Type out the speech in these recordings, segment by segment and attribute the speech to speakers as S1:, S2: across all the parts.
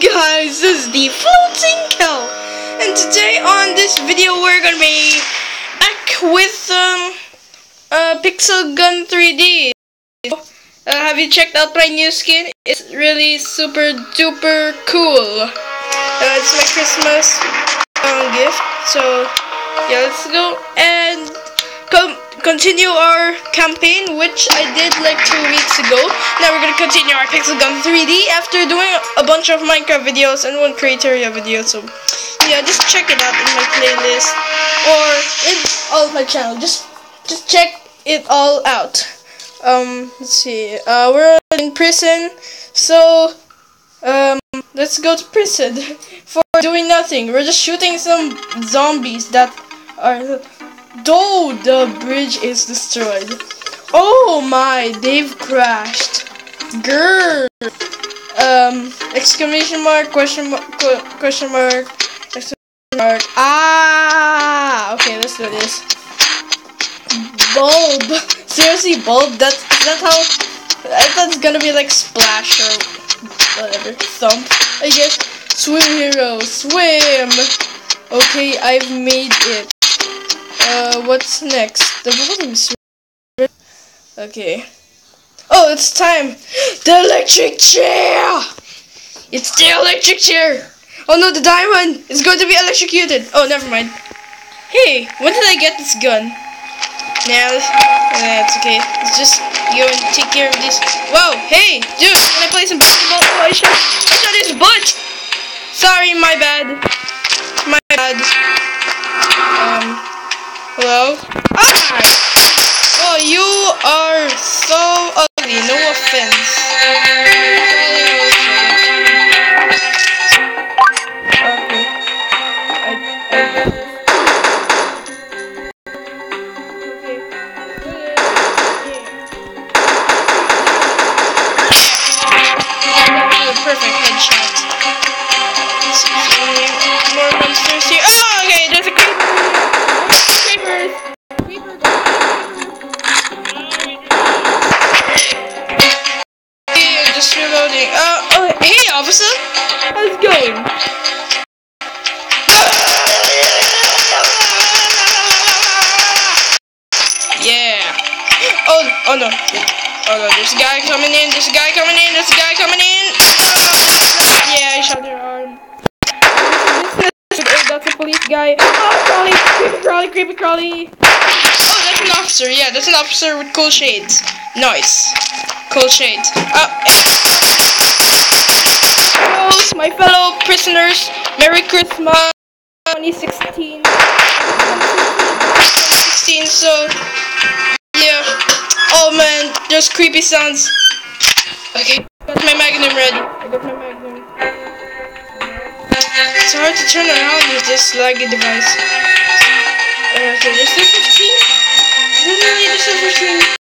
S1: guys, this is the Floating Cow, and today on this video we're gonna be back with um, uh, Pixel Gun 3D. Uh, have you checked out my new skin? It's really super duper cool. Uh, it's my Christmas um, gift, so yeah, let's go and come continue our campaign, which I did like two weeks ago. Now we're gonna continue our Pixel Gun 3D after doing a bunch of Minecraft videos and one Creatoria video. So yeah, just check it out in my playlist or in all of my channel. Just just check it all out. Um, let's see. Uh, we're in prison, so um, let's go to prison for doing nothing. We're just shooting some zombies that are Though the bridge is destroyed. Oh my, they've crashed. Grrr. Um, exclamation mark, question mark, question mark, exclamation mark. Ah, okay, let's do this. Bulb. Seriously, bulb. That's that's how. It's gonna be like splash or whatever. Thump. I guess. Swim hero, swim. Okay, I've made it. Uh, what's next? The volume's Okay. Oh, it's time! The electric chair! It's the electric chair! Oh no, the diamond is going to be electrocuted! Oh, never mind. Hey, when did I get this gun? Now, that's okay. Let's just go and take care of this. Whoa, hey, dude, can I play some basketball? Oh, I shot, I shot his butt! Sorry, my bad. My bad. Um, Hello? Ah! Oh, you are so ugly. No offense. Reloading. Uh, oh, hey, officer. How's it going? Yeah. Oh, oh no. Oh no, there's a guy coming in. There's a guy coming in. There's a guy coming in. Yeah, I shot your arm. Oh, that's a police guy. Oh, crawly, creepy crawly, creepy crawly. Oh, that's an officer. Yeah, that's an officer with cool shades. Nice. Cool shades. Oh, oh my fellow prisoners. Merry Christmas 2016. 2016, so, yeah. Oh man, there's creepy sounds. Okay, got my magnum ready. I got my magnum. It's hard to turn around with this laggy device. Okay, there's still 15? Literally, there's still 15.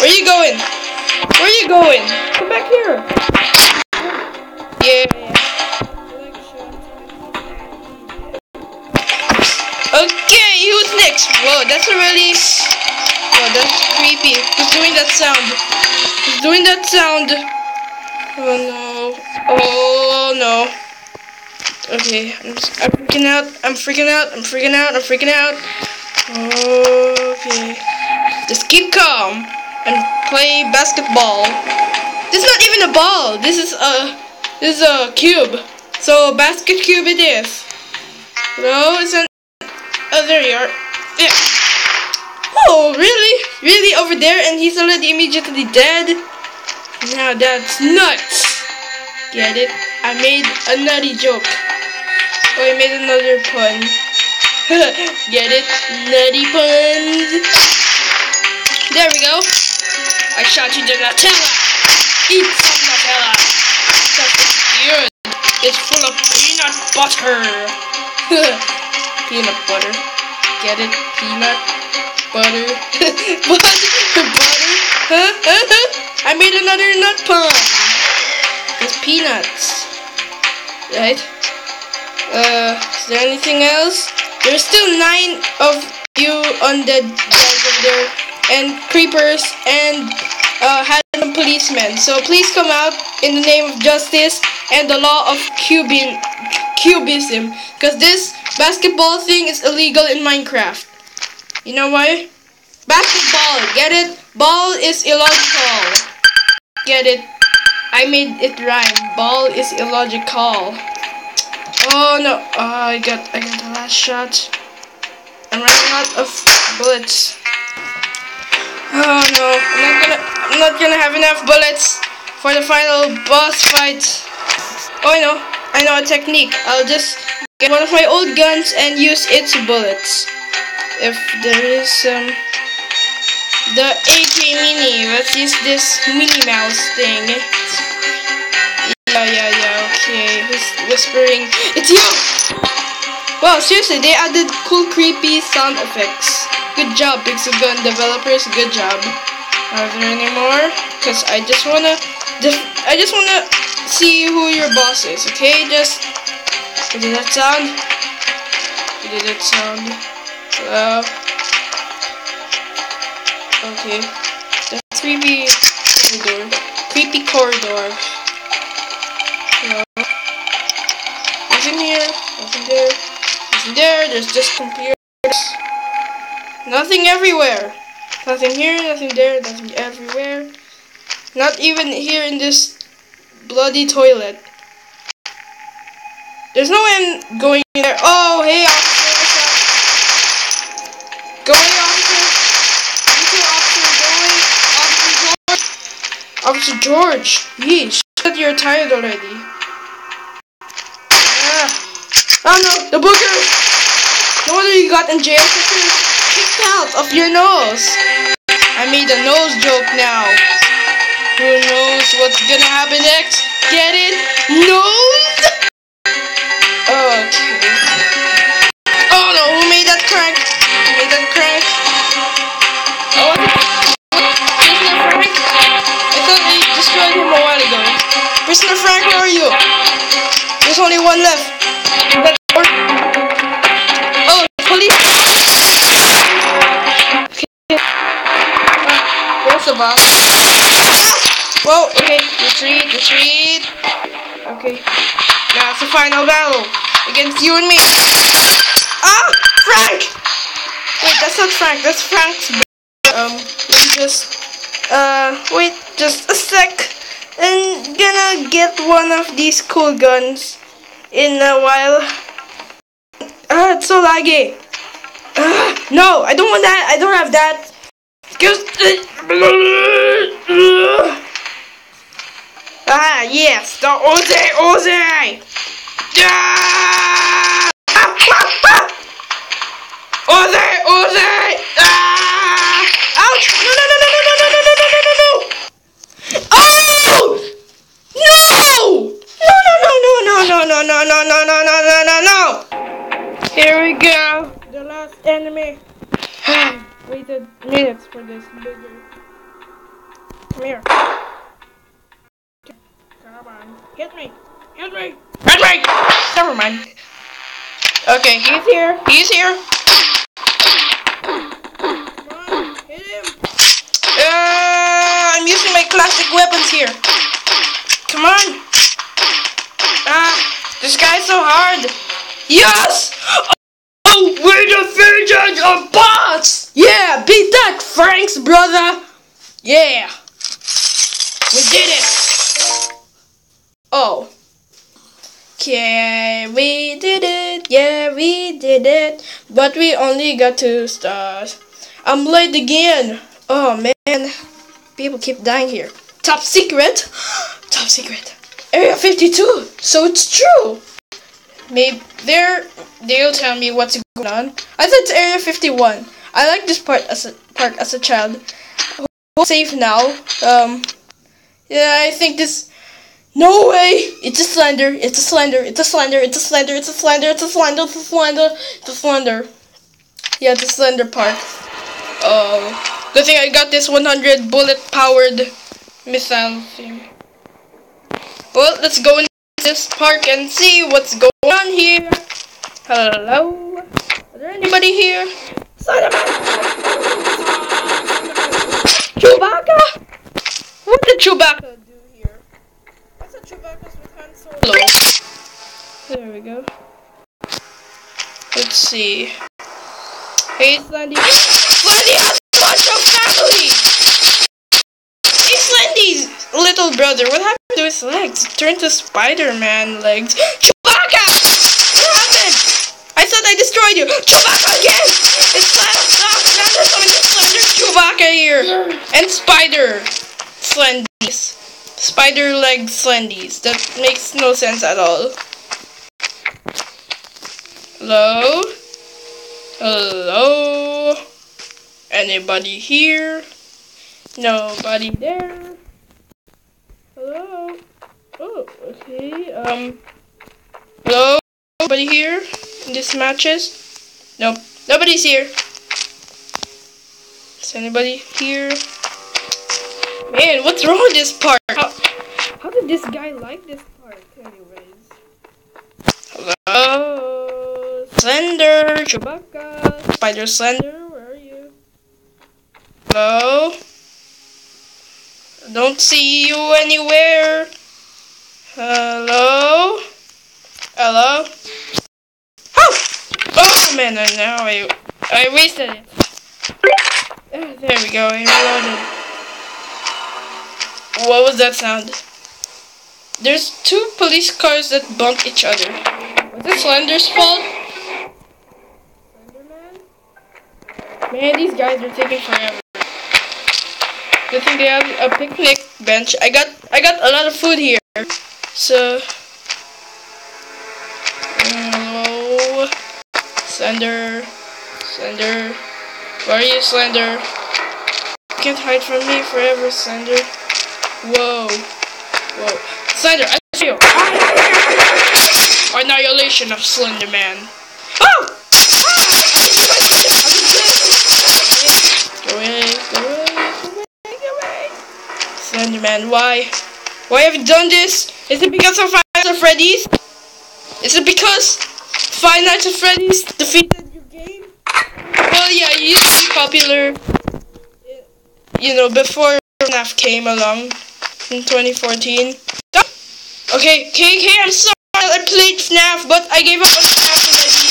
S1: Where are you going? Where are you going? Come back here. Yeah. Okay, who's next? Whoa, that's a really... Whoa, that's creepy. Who's doing that sound? Who's doing that sound? Oh no. Oh no. Okay, I'm, just, I'm freaking out. I'm freaking out. I'm freaking out. I'm freaking out. Okay. Just keep calm and play basketball. This is not even a ball. This is a this is a cube. So basket cube it is. No, it's an. Oh, there you are. Yeah. Oh, really? Really over there, and he's already immediately dead. Now that's nuts. Get it? I made a nutty joke. Oh, I made another pun. Get it? Nutty puns. There we go. Shot you the Nutella. Eat some Nutella. Because it's good. It's full of peanut butter. peanut butter. Get it? Peanut butter, butter, butter. I made another nut pun. It's peanuts, right? Uh, is there anything else? There's still nine of you undead guys over there, and creepers and uh, had policeman. So please come out in the name of justice and the law of Cuban cubism, because this basketball thing is illegal in Minecraft. You know why? Basketball, get it? Ball is illogical. Get it? I made it rhyme. Ball is illogical. Oh no! Oh, I got I got the last shot. I'm running out of bullets. Oh no! I'm not gonna I'm not gonna have enough bullets for the final boss fight. Oh I know I know a technique. I'll just get one of my old guns and use its bullets if there is um, the AK Mini. Let's use this Minnie Mouse thing. Yeah, yeah, yeah, okay. Who's whispering? It's you! Well, seriously, they added cool, creepy sound effects. Good job, Pixel Gun developers. Good job. Are there any more? Cause I just wanna, I just wanna see who your boss is. Okay, just. What did that sound? What did that sound? Uh, okay. The creepy corridor. Creepy corridor. Uh, nothing here. Nothing there. Nothing there. There's just computers. Nothing everywhere. Nothing here. Nothing there. Nothing everywhere. Not even here in this bloody toilet. There's no I'm going in there. Oh, hey, Going, officer. You officer, going. Officer George. Officer George. Yeesh. You're tired already. Ah. Oh no, the booger. No wonder you got in jail because kicked out of your nose. I made a nose joke now. Who knows what's gonna happen next? Get it? Nose? Okay. Oh no, who made that crank? Who made that crank? Oh, Prisoner Frank? I thought I destroyed him a while ago. Prisoner Frank, where are you? There's only one left. The boss? Whoa, okay. Retreat, retreat. Okay. Now it's the final battle against you and me. Ah! Frank! Wait, that's not Frank. That's Frank's. Um, let me just. Uh, wait, just a sec and gonna get one of these cool guns in a while. Ah, it's so laggy. Ah, no, I don't want that. I don't have that. Ah, yes, the Oze Oze. Ah! ah, Oze Oze. Ah! Ouch! No, no, no, no, no, no, no, no, no, no, no, no. no, no, no, no, no, no, no, no, no, no. Here we go. The last enemy. Waited minutes for this bigger. Come here. Come on. Hit me. Hit me. Hit me. Never mind. Okay, he's here. He's here. Come on. Hit him. Uh, I'm using my classic weapons here. Come on. Ah, this guy's so hard. Yes! The vengeance of bots! Yeah, beat that, Frank's brother! Yeah! We did it! Oh. Okay, we did it. Yeah, we did it. But we only got two stars. I'm late again. Oh, man. People keep dying here. Top secret? Top secret. Area 52. So it's true. Maybe they're they'll tell me what's going on. I thought it's Area 51. I like this part as a park as a child. Safe now. Um. Yeah, I think this. No way! It's a slender. It's a slender. It's a slender. It's a slender. It's a slender. It's a slender. It's a slender. It's a slender. Yeah, it's a slender park. Oh, good thing I got this 100 bullet powered missile thing. Well, let's go in this park and see what's going on here. Hello? Is there anybody here? Chewbacca? What did Chewbacca do here? I thought Chewbacca's with Han Solo. There we go. Let's see. Hey, Slendy. Slendy has a bunch of family! Hey, Slendy's little brother, what happened legs? It turned to Spider-Man legs. Chewbacca! What happened? I thought I destroyed you. Chewbacca again! It's not There's so many Slender Chewbacca here. And Spider Slendies. Spider leg Slendies. That makes no sense at all. Hello? Hello? Anybody here? Nobody there? Hello? Oh, okay. Um, hello? Nobody here in these matches? Nope. Nobody's here. Is anybody here? Man, what's wrong with this part? How, how did this guy like this part, anyways? Hello? Slender, Chewbacca, Spider Slender, where are you? Hello? Don't see you anywhere. Hello? Hello? Oh! Oh man, I now I I wasted it. There we go, I reloaded. What was that sound? There's two police cars that bump each other. Was it Slender's fault? Slenderman? Man, these guys are taking forever. Good thing they have a picnic bench. I got I got a lot of food here. So Hello Slender Slender Where are you Slender? You can't hide from me forever, Slender. Whoa. Whoa. Slender, I see you. Annihilation of Slender Man. Oh! Slenderman, why? Why have you done this? Is it because of Five Nights at Freddy's? Is it because Five Nights at Freddy's defeated your game? Well, yeah, you used to be popular, you know, before FNAF came along in 2014. Okay, KK, I'm sorry I played FNAF, but I gave up on FNAF already.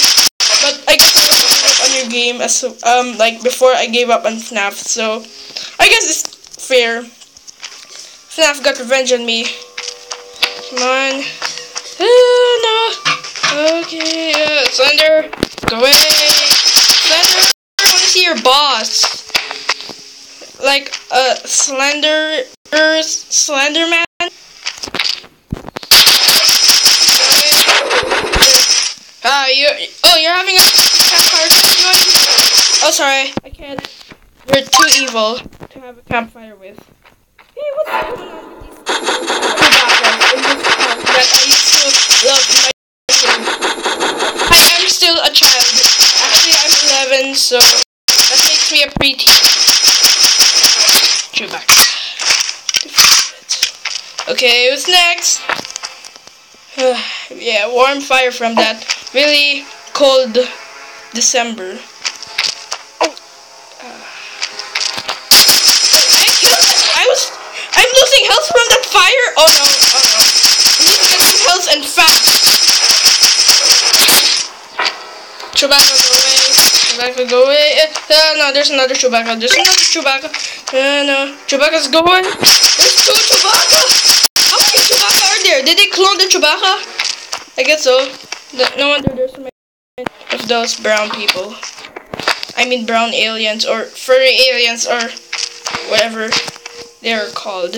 S1: But I gave up on your game as um like before I gave up on FNAF, so I guess it's fair. FNAF got revenge on me. Come on. Oh, no. Okay, uh, Slender, go away. Slender, I want to see your boss. Like, uh, Slender, er, Slender Man? Ah, uh, you, oh, you're having a campfire Oh, sorry, I can't. You're too evil to have a campfire with. Hey, what's going on with these in this park that I used to love in my I am still a child. Actually, I'm 11, so that makes me a preteen. Chewbacca. Okay, what's next? yeah, warm fire from that really cold December. I was I'm losing health from that fire? Oh no, oh no. Get some health and fast. Chewbacca, go away. Chewbacca, go away. Uh, no, there's another Chewbacca. There's another Chewbacca. Uh, no. Chewbacca's going. There's two Chewbacca. How many Chewbacca are there? Did they clone the Chewbacca? I guess so. No wonder there's so many of those brown people. I mean brown aliens or furry aliens or whatever they're called.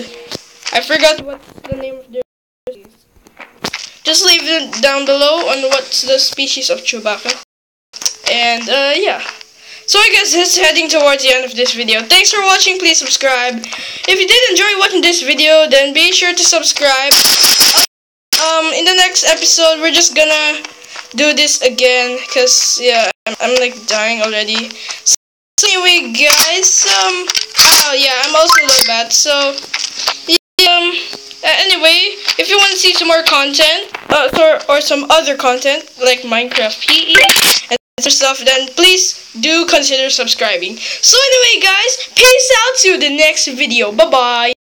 S1: I forgot what's the name of their species. Just leave it down below on what's the species of Chewbacca. And, uh, yeah. So I guess it's heading towards the end of this video. Thanks for watching. Please subscribe. If you did enjoy watching this video, then be sure to subscribe. Um, in the next episode, we're just gonna do this again. Because, yeah, I'm, I'm like dying already. So anyway, guys, um, oh yeah, I'm also low bat, so, yeah, um, uh, anyway, if you want to see some more content, uh, or, or some other content, like Minecraft PE, and other stuff, then please do consider subscribing. So anyway, guys, peace out to the next video. Bye-bye.